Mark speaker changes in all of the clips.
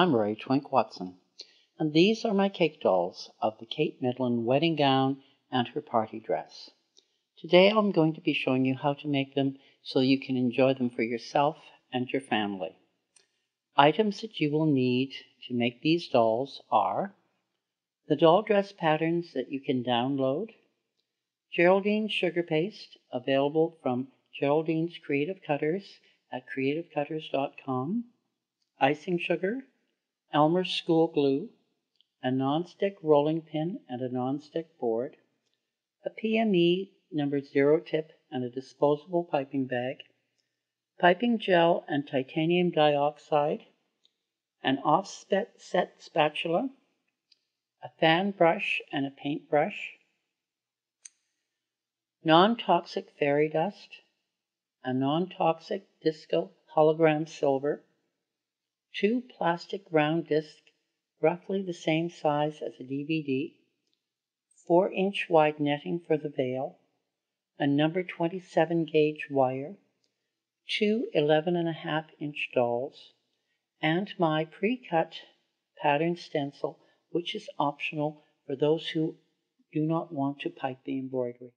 Speaker 1: I'm Ray Twink Watson, and these are my cake dolls of the Kate Middleton wedding gown and her party dress. Today I'm going to be showing you how to make them so you can enjoy them for yourself and your family. Items that you will need to make these dolls are the doll dress patterns that you can download, Geraldine sugar paste available from Geraldine's Creative Cutters at creativecutters.com, icing sugar, Elmer's school glue, a non-stick rolling pin and a non-stick board, a PME number zero tip and a disposable piping bag, piping gel and titanium dioxide, an offset spatula, a fan brush and a paintbrush, non-toxic fairy dust, a non-toxic disco hologram silver, two plastic round discs roughly the same size as a DVD, 4 inch wide netting for the veil, a number 27 gauge wire, two 11 and a half inch dolls, and my pre-cut pattern stencil, which is optional for those who do not want to pipe the embroidery.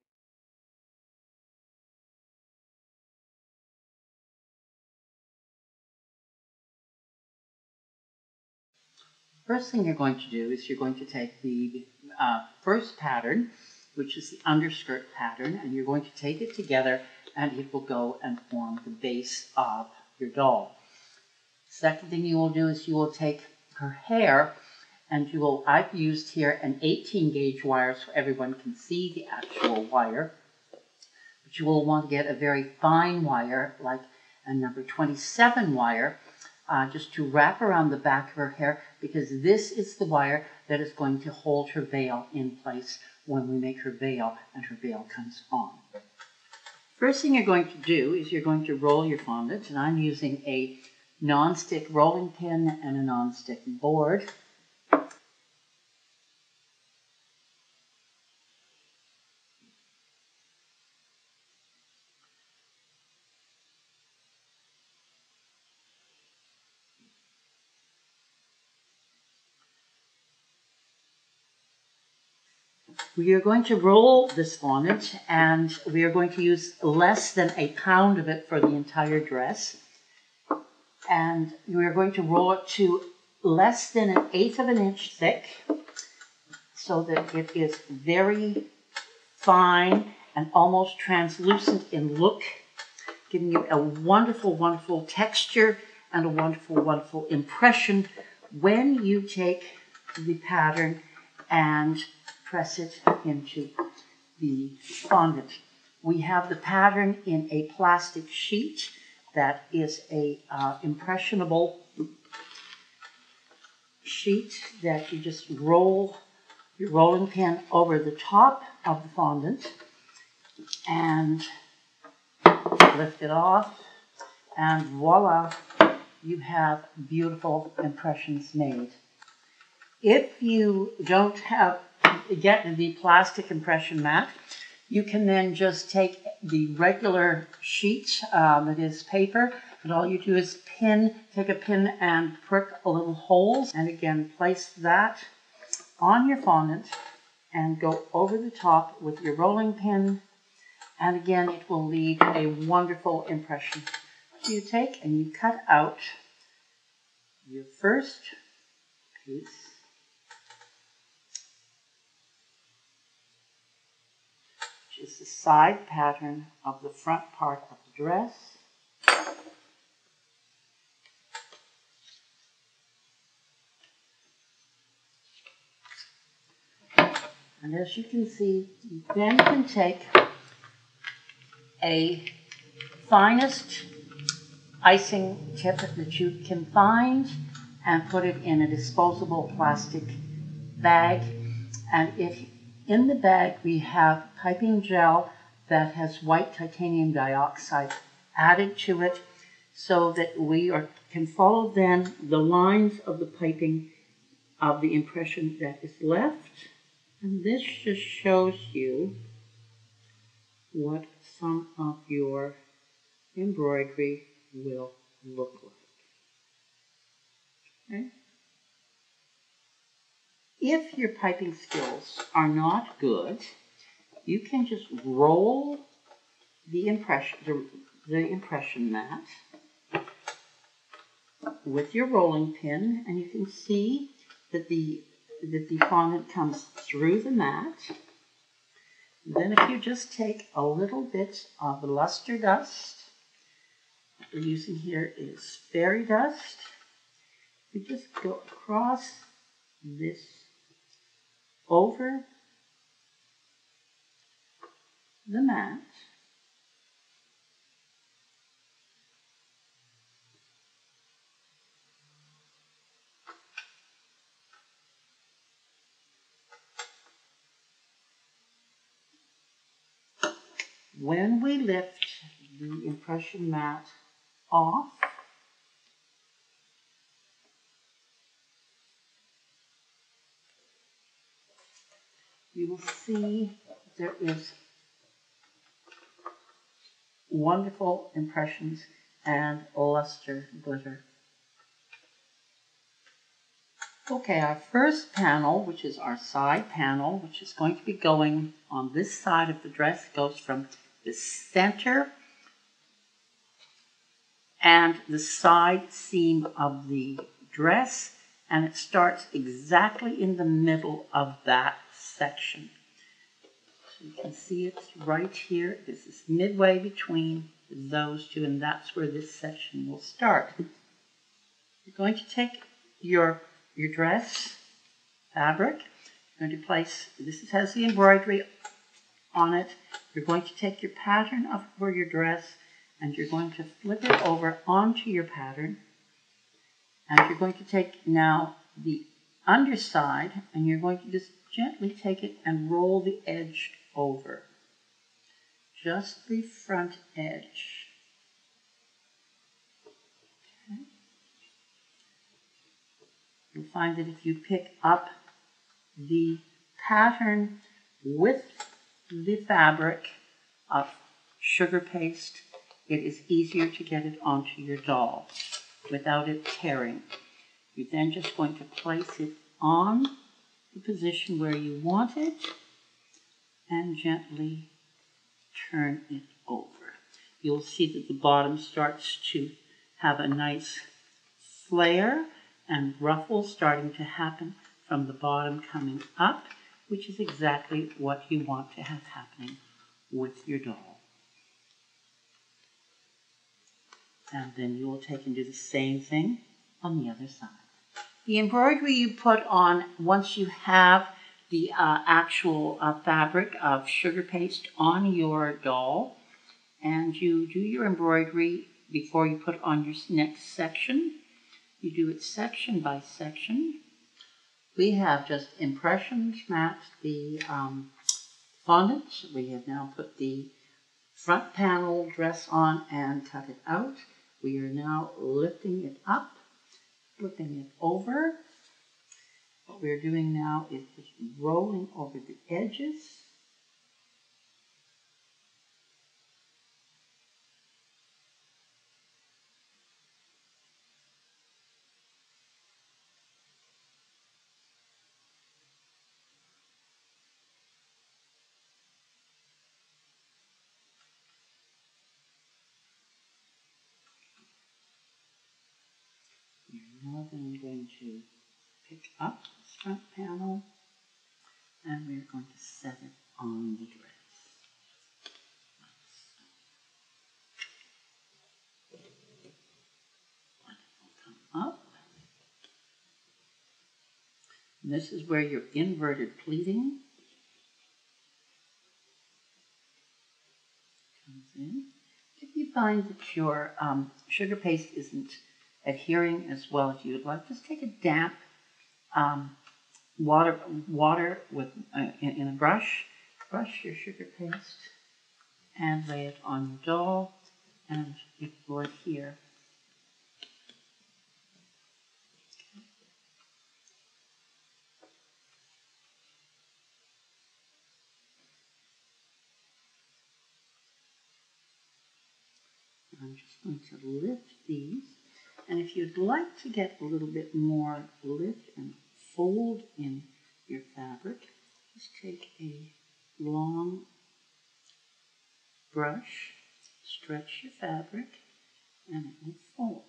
Speaker 1: First thing you're going to do is you're going to take the uh, first pattern, which is the underskirt pattern, and you're going to take it together and it will go and form the base of your doll. Second thing you will do is you will take her hair and you will, I've used here an 18 gauge wire so everyone can see the actual wire. But you will want to get a very fine wire like a number 27 wire uh, just to wrap around the back of her hair because this is the wire that is going to hold her veil in place when we make her veil and her veil comes on. First thing you're going to do is you're going to roll your fondant and I'm using a non-stick rolling pin and a non-stick board. We are going to roll this fondant and we are going to use less than a pound of it for the entire dress. And we are going to roll it to less than an eighth of an inch thick so that it is very fine and almost translucent in look, giving you a wonderful, wonderful texture and a wonderful, wonderful impression when you take the pattern and press it into the fondant. We have the pattern in a plastic sheet that is a uh, impressionable sheet that you just roll your rolling pin over the top of the fondant and lift it off and voila you have beautiful impressions made if you don't have get the plastic impression mat, you can then just take the regular sheet um, that is paper, and all you do is pin, take a pin and prick a little holes, and again place that on your fondant and go over the top with your rolling pin, and again it will leave a wonderful impression. So you take and you cut out your first piece is the side pattern of the front part of the dress. And as you can see, you then can take a finest icing tip that you can find and put it in a disposable plastic bag. And if in the bag, we have piping gel that has white titanium dioxide added to it so that we are, can follow then the lines of the piping of the impression that is left. And this just shows you what some of your embroidery will look like. Okay? If your piping skills are not good, you can just roll the impression the, the impression mat with your rolling pin and you can see that the that the fondant comes through the mat. Then if you just take a little bit of luster dust, what we're using here is fairy dust, you just go across this over the mat. When we lift the impression mat off, you will see there is wonderful impressions and luster glitter. Okay, our first panel, which is our side panel, which is going to be going on this side of the dress, goes from the center and the side seam of the dress, and it starts exactly in the middle of that section. So you can see it's right here. This is midway between those two, and that's where this section will start. You're going to take your, your dress fabric, you're going to place, this has the embroidery on it. You're going to take your pattern of for your dress and you're going to flip it over onto your pattern. And you're going to take now the underside and you're going to just gently take it and roll the edge over. Just the front edge. Okay. You'll find that if you pick up the pattern with the fabric of sugar paste, it is easier to get it onto your doll without it tearing. You're then just going to place it on the position where you want it and gently turn it over. You'll see that the bottom starts to have a nice flare and ruffles starting to happen from the bottom coming up which is exactly what you want to have happening with your doll. And then you will take and do the same thing on the other side. The embroidery you put on once you have the uh, actual uh, fabric of sugar paste on your doll, and you do your embroidery before you put on your next section. You do it section by section we have just impressions matched the um, fondant. We have now put the front panel dress on and cut it out. We are now lifting it up, flipping it over. What we're doing now is just rolling over the edges Then I'm going to pick up this front panel and we're going to set it on the dress. up. And this is where your inverted pleating comes in. If you find that your um, sugar paste isn't adhering as well as you would like. Just take a damp um, water water with uh, in, in, a brush, brush your sugar paste, and lay it on your doll, and you pour it here. I'm just going to lift these and if you'd like to get a little bit more lift and fold in your fabric, just take a long brush, stretch your fabric, and it will fold.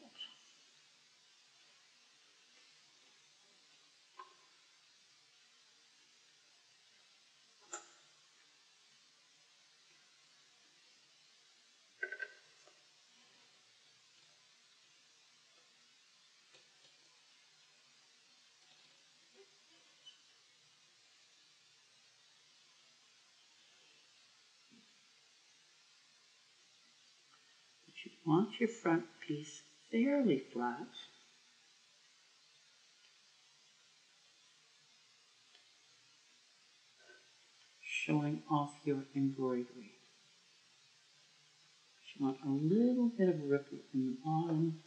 Speaker 1: you want your front piece fairly flat. Showing off your embroidery. You want a little bit of ripple in the bottom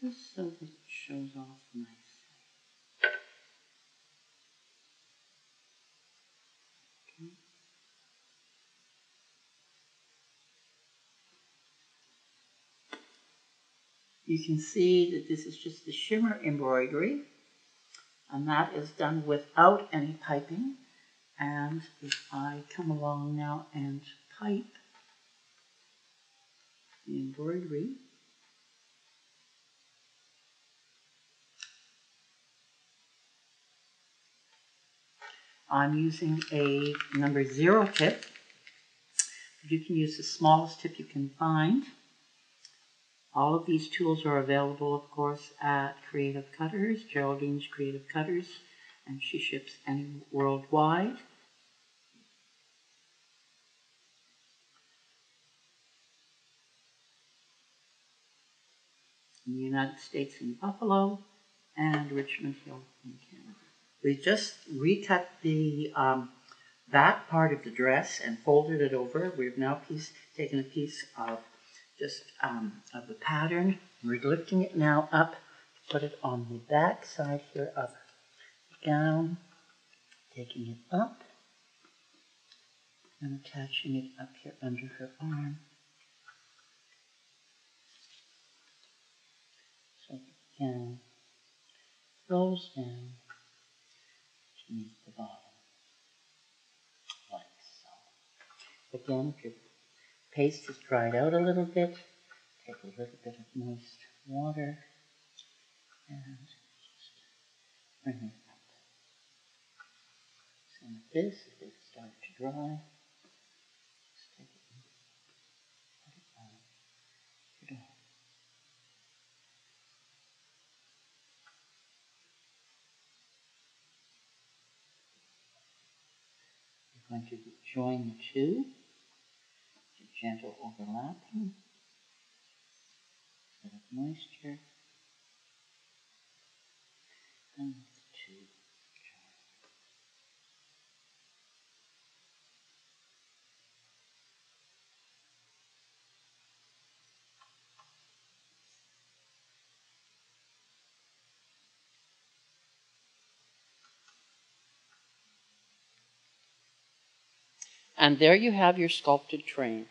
Speaker 1: just so that it shows off nicely. You can see that this is just the shimmer embroidery and that is done without any piping. And if I come along now and pipe the embroidery, I'm using a number zero tip. You can use the smallest tip you can find. All of these tools are available, of course, at Creative Cutters, Geraldine's Creative Cutters, and she ships any worldwide. In the United States in Buffalo and Richmond Hill in Canada. We just recut the um, back part of the dress and folded it over. We've now piece, taken a piece of just um, of the pattern. We're lifting it now up, put it on the back side here of the gown, taking it up and attaching it up here under her arm. So the gown goes down beneath the bottom, like so. Again, if you're paste has dried out a little bit. Take a little bit of moist water and just bring it up. Same with this, if it starts to dry, just take it and put it on your dog. You're going to join the two gentle overlapping, bit of moisture, and two And there you have your sculpted train.